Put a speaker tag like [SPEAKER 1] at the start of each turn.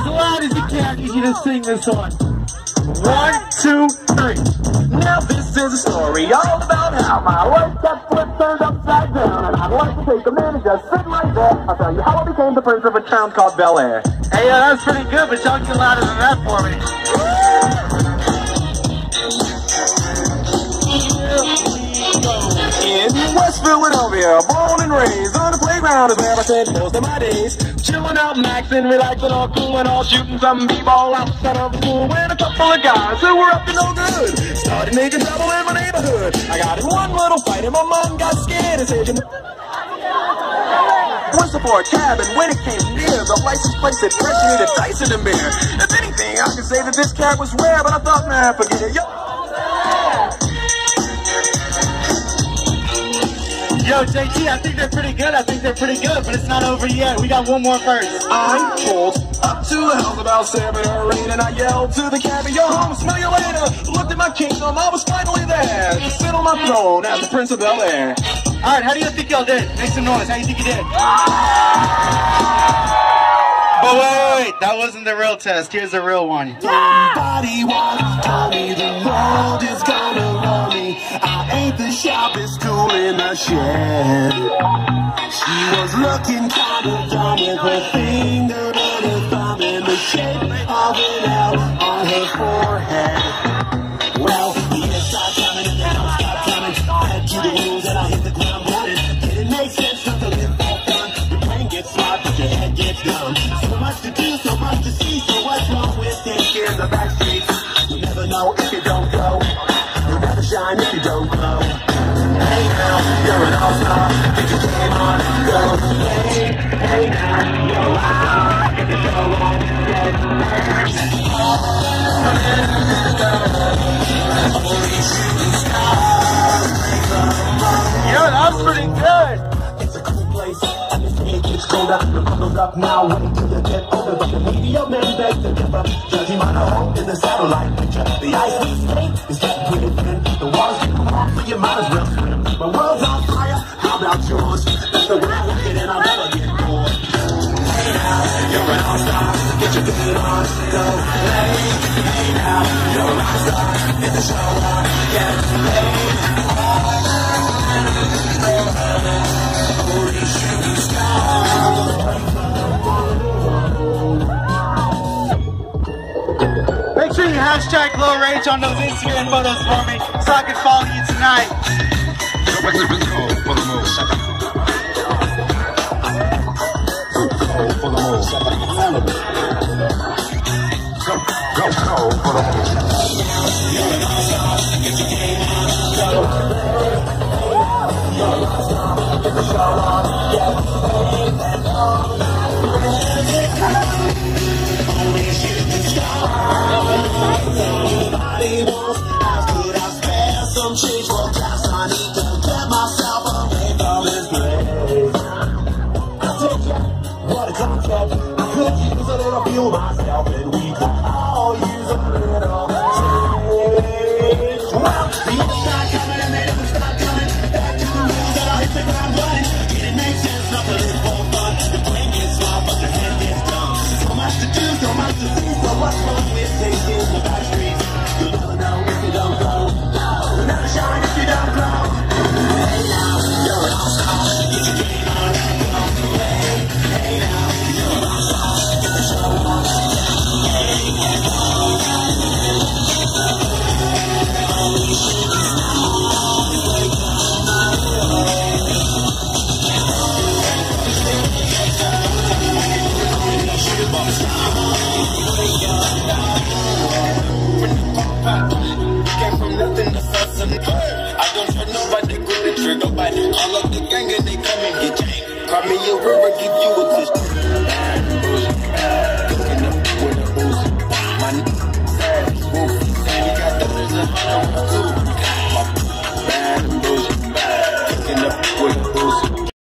[SPEAKER 1] as loud as you can. I need you to sing this one. One, two, three.
[SPEAKER 2] Now this is a story all about how my life got flipped turned upside down, and I'd like to take a minute just sit right there. I'll tell you how I became the prince of a town called Bel Air.
[SPEAKER 1] Hey, yeah, that's pretty good, but don't get louder than that for me.
[SPEAKER 2] In West Philadelphia, born and raised playground is where I spent most of my days. Chilling out, maxing, relaxing, all cool and all shooting some b-ball outside of the pool. When a couple of guys who were up to no good started making trouble in my neighborhood. I got in one little fight and my mom got scared and said, you Whistle for a cab, and when it came near, the license plate said fresh needed in the mirror." If anything, I could say that this cab was rare, but I thought, nah, forget it. Yo,
[SPEAKER 1] Yo, JT, I think they're pretty good. I think they're pretty good, but it's not over yet. We got one more first.
[SPEAKER 2] I pulled up to the house about seven or eight, and I yelled to the cabby, "Yo, home, smell you later." Looked at my kingdom, I was finally there to sit on my throne as the Prince of Bel Air.
[SPEAKER 1] All right, how do you think y'all did? Make some noise. How do you think you did? But wait, wait, wait. That wasn't the real test. Here's the real one.
[SPEAKER 2] Somebody once shed. She was looking kinda dumb with her finger and her thumb in the shape of an L on her forehead. Well, the years start coming and they don't stop coming. I had to the rules and I hit the ground running. Didn't make sense not to live for fun. Your brain gets smart, but your head gets dumb. So much to do, so much to see. So what's wrong with thinking the back streets? You never know if you don't you're an all-star. Get your game on, go. Hey now, you're. Get the show on, get
[SPEAKER 1] Yo, that was pretty good.
[SPEAKER 2] It's a cool place, and it's it gets colder. Up now, wait till you get older. But the media men beg to differ. Judging by the hole in the satellite picture. The ice we skate is getting pretty thin. The water's getting hot, so you might as well swim. My yours? That's the way I like it, and I'll never get bored. Hey now, you're an all-star. Get your good on, go. Hey, hey now, you're a rock star. Get the show on, get.
[SPEAKER 1] Make sure you hashtag Glow Rage on those Instagram photos for me so I can follow you tonight.
[SPEAKER 3] Go for the move. Go for the move. Go, go, go for the move.
[SPEAKER 2] Nobody wants. How could I spare some change for gas? I need to myself, and we could all use a little change. Well, years start coming and they stop coming. Back to the rules that I hit the ground running. Didn't make sense not to for fun. The brain gets smart, but the head gets dumb. So much to do, so much to see, so what's wrong with taking Ooh.